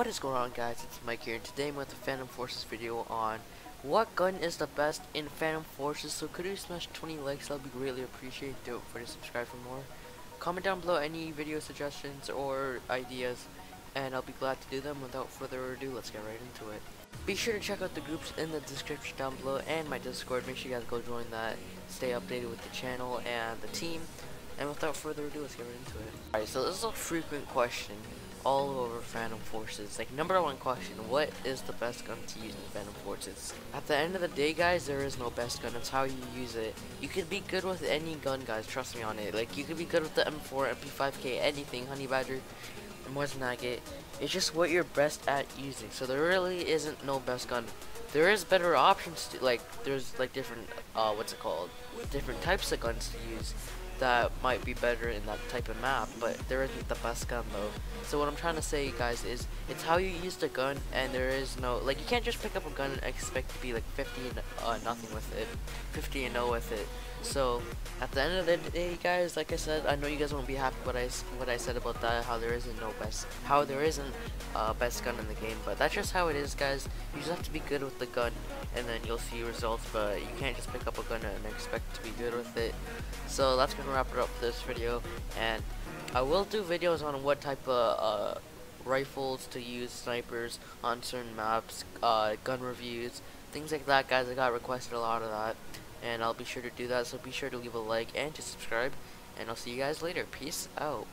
What is going on guys, it's Mike here and today I'm with the Phantom Forces video on what gun is the best in Phantom Forces. So could you smash 20 likes, that would be greatly appreciated. Don't forget to subscribe for more. Comment down below any video suggestions or ideas and I'll be glad to do them. Without further ado, let's get right into it. Be sure to check out the groups in the description down below and my Discord. Make sure you guys go join that. Stay updated with the channel and the team. And without further ado, let's get right into it. Alright, so this is a frequent question all over Phantom Forces. Like, number one question, what is the best gun to use in Phantom Forces? At the end of the day, guys, there is no best gun. It's how you use it. You could be good with any gun, guys. Trust me on it. Like, you could be good with the M4, MP5K, anything, Honey Badger, Mosin Nugget. It's just what you're best at using. So there really isn't no best gun. There is better options to, like, there's, like, different, uh, what's it called? Different types of guns to use that might be better in that type of map, but there isn't the best gun though. So what I'm trying to say, guys, is it's how you use the gun, and there is no like you can't just pick up a gun and expect to be like 50 and uh, nothing with it, 50 and 0 with it. So at the end of the day, guys, like I said, I know you guys won't be happy what I what I said about that, how there isn't no best, how there isn't uh, best gun in the game, but that's just how it is, guys. You just have to be good with the gun, and then you'll see results. But you can't just pick up a gun and expect to be good with it. So that's gonna wrap it up for this video, and I will do videos on what type of uh, rifles to use, snipers on certain maps, uh, gun reviews, things like that, guys. I got requested a lot of that and I'll be sure to do that so be sure to leave a like and to subscribe and I'll see you guys later peace out